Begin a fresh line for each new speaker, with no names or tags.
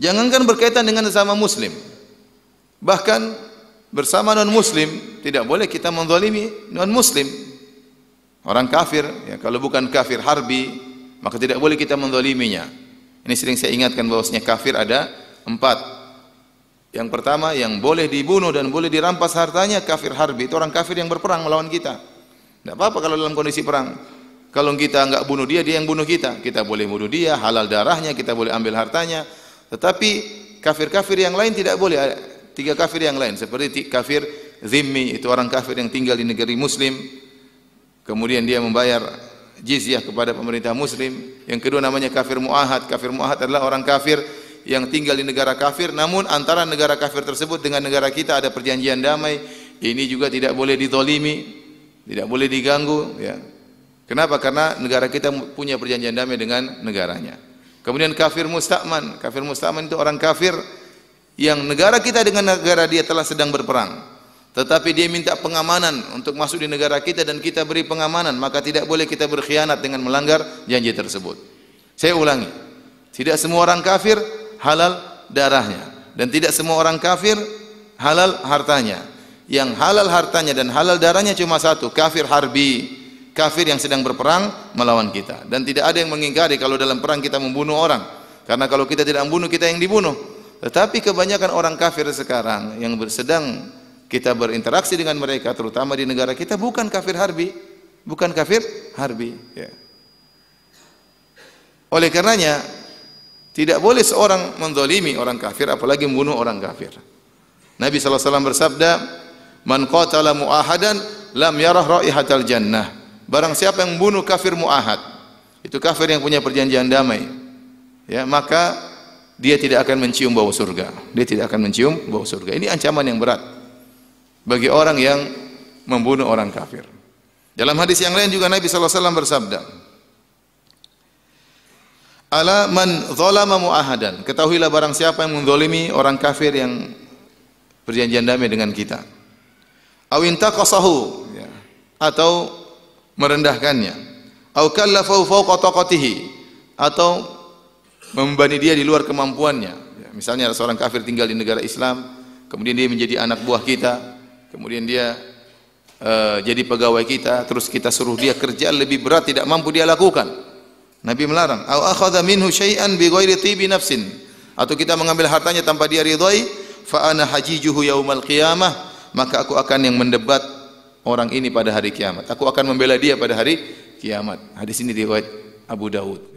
Jangankan berkaitan dengan sesama muslim. Bahkan bersama non muslim tidak boleh kita menzalimi non muslim. Orang kafir ya kalau bukan kafir harbi maka tidak boleh kita menzaliminya. Ini sering saya ingatkan bahwasanya kafir ada empat. Yang pertama yang boleh dibunuh dan boleh dirampas hartanya kafir harbi itu orang kafir yang berperang melawan kita. Tidak apa-apa kalau dalam kondisi perang. Kalau kita enggak bunuh dia, dia yang bunuh kita. Kita boleh bunuh dia, halal darahnya, kita boleh ambil hartanya. Tetapi kafir-kafir yang lain tidak boleh. Tiga kafir yang lain seperti kafir zimmi itu orang kafir yang tinggal di negeri muslim. Kemudian dia membayar jizyah kepada pemerintah muslim. Yang kedua namanya kafir muahad. Kafir muahad adalah orang kafir yang tinggal di negara kafir namun antara negara kafir tersebut dengan negara kita ada perjanjian damai. Ini juga tidak boleh ditolimi, tidak boleh diganggu ya. Kenapa? Karena negara kita punya perjanjian damai dengan negaranya. Kemudian kafir musta'man. Kafir musta'man itu orang kafir yang negara kita dengan negara dia telah sedang berperang. Tetapi dia minta pengamanan untuk masuk di negara kita dan kita beri pengamanan, maka tidak boleh kita berkhianat dengan melanggar janji tersebut. Saya ulangi. Tidak semua orang kafir halal darahnya dan tidak semua orang kafir halal hartanya. Yang halal hartanya dan halal darahnya cuma satu, kafir harbi kafir yang sedang berperang melawan kita. Dan tidak ada yang mengingkari kalau dalam perang kita membunuh orang. Karena kalau kita tidak membunuh kita yang dibunuh. Tetapi kebanyakan orang kafir sekarang yang sedang kita berinteraksi dengan mereka terutama di negara kita bukan kafir harbi. Bukan kafir harbi ya. oleh karenanya tidak boleh seorang menzalimi orang kafir apalagi membunuh orang kafir. Nabi SAW bersabda man qatala muahadan lam yarah raihatal jannah Barang siapa yang membunuh kafir muahad, itu kafir yang punya perjanjian damai, ya maka dia tidak akan mencium bau surga. Dia tidak akan mencium bau surga. Ini ancaman yang berat bagi orang yang membunuh orang kafir. Dalam hadis yang lain juga Nabi SAW bersabda, Ala man zalama muahadan. Ketahuilah barang siapa yang menzalimi orang kafir yang perjanjian damai dengan kita. Awin taqasahu ya. atau merendahkannya. Au kallafahu fawqa taqatihi. Atau membebani dia di luar kemampuannya. Ya, misalnya ada seorang kafir tinggal di negara Islam kemudian dia menjadi anak buah kita kemudian dia uh, jadi pegawai kita terus kita suruh dia kerja lebih berat tidak mampu dia lakukan. Nabi melarang. Au akhadha minhu syai'an bi ghairi tibi nafsin. Atau kita mengambil hartanya tanpa dia ridhai fa ana hajijuhu yaumal qiyamah maka aku akan yang mendebat orang ini pada hari kiamat. Aku akan membela dia pada hari kiamat. Hadis ini riwayat Abu Daud.